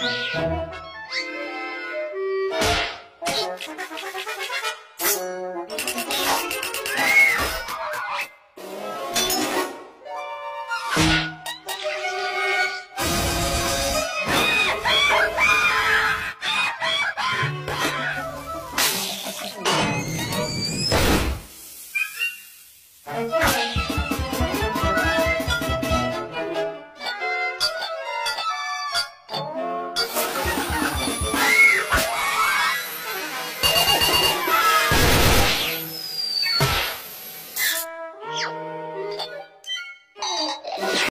Thank you. 了。